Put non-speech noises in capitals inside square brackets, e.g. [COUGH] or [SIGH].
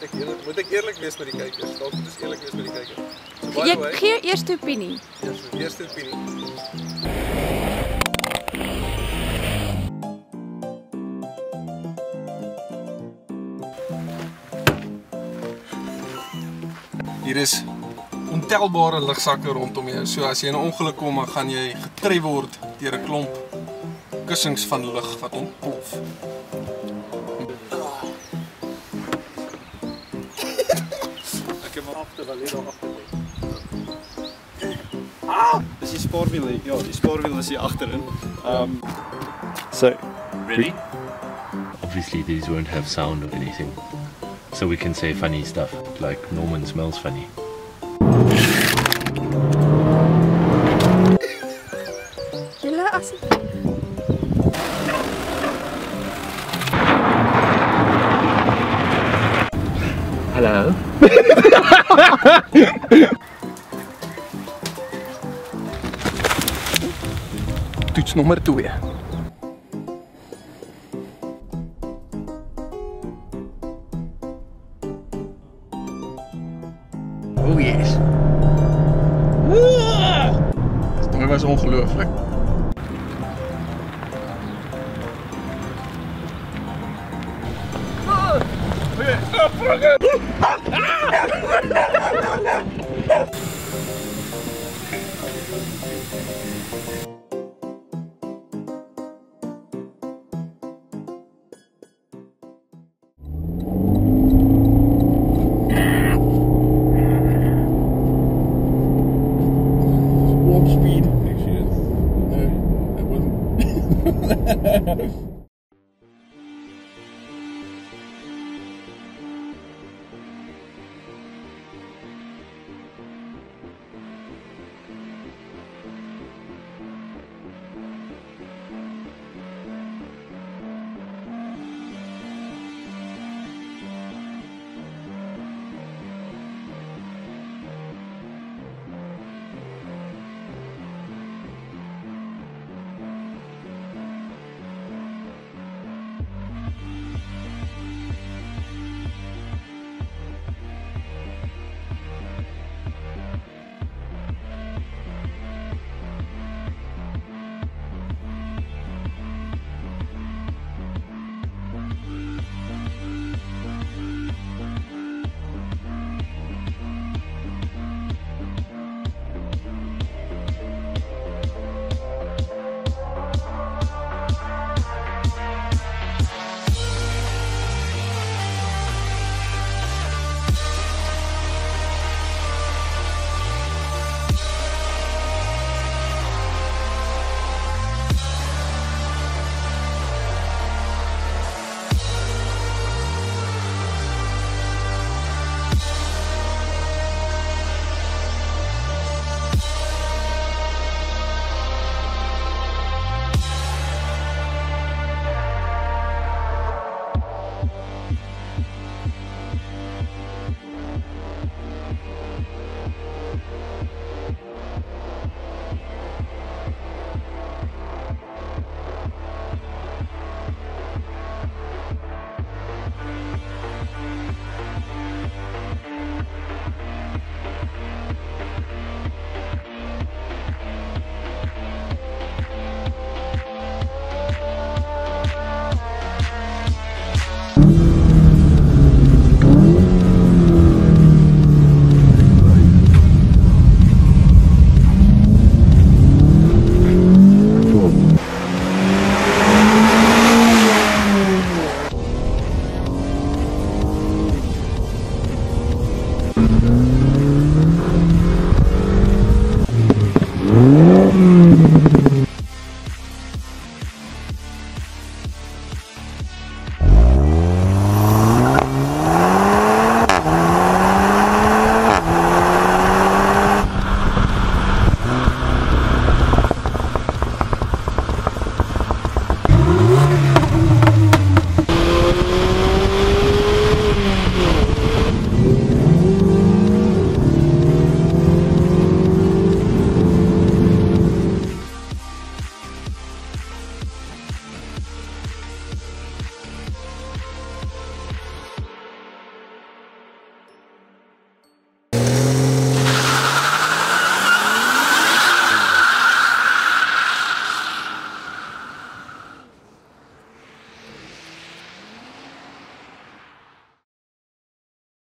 wees met die kykers. Dalk moet ons eerlik wees met die kykers. So by Jy the way, gee eers 'n opinie. eers eerste opinie. Hier is ontelbare lugsakke rondom jou. So as jy in 'n ongeluk kom, dan gaan jy getref word deur 'n klomp kussings van lug wat ontplof. Ek heb hem achter, wel hier achter. Ah! Dus die spoorwielen, ja, die spoorwielen is hier achterin. Um, so, Ready? Obviously, these won't have sound or anything. So we can say funny stuff, like Norman smells funny. Hello? [LAUGHS] Toets nommer 2. Oh yes. Dit was speed. Actually, it's, no, it wasn't. [LAUGHS] Mm-hmm.